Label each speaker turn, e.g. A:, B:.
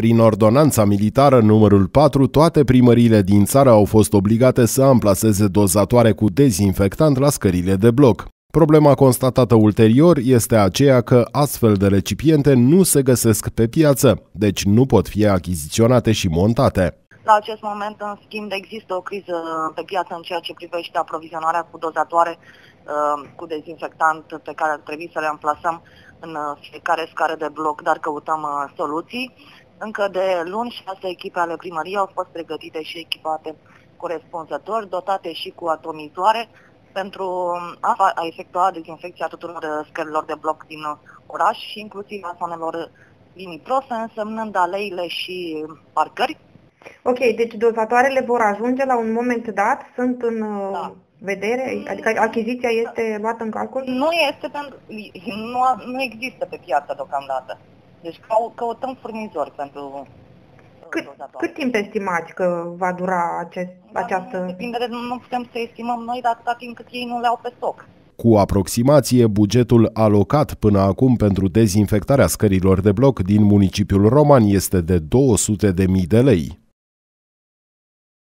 A: Prin ordonanța militară numărul 4, toate primările din țară au fost obligate să amplaseze dozatoare cu dezinfectant la scările de bloc. Problema constatată ulterior este aceea că astfel de recipiente nu se găsesc pe piață, deci nu pot fi achiziționate și montate.
B: La acest moment, în schimb, există o criză pe piață în ceea ce privește aprovizionarea cu dozatoare uh, cu dezinfectant pe care ar trebui să le amplasăm în uh, fiecare scară de bloc, dar căutăm uh, soluții. Încă de luni, șase echipe ale primăriei au fost pregătite și echipate corespunzător, dotate și cu atomizoare, pentru a, a efectua dezinfecția tuturor scărilor de bloc din oraș și inclusiv a zonelor limitrofe, însemnând aleile și parcări.
C: Ok, deci dozatoarele vor ajunge la un moment dat, sunt în da. vedere, adică achiziția este luată în calcul?
B: Nu este, pentru, nu, nu există pe piață deocamdată. Deci căutăm furnizori pentru
C: cât, cât timp estimați că va dura acest, da, această...
B: Depinde de, nu putem să estimăm noi, dar atâta timp cât ei nu le-au pe stoc.
A: Cu aproximație, bugetul alocat până acum pentru dezinfectarea scărilor de bloc din municipiul Roman este de 200.000 de lei.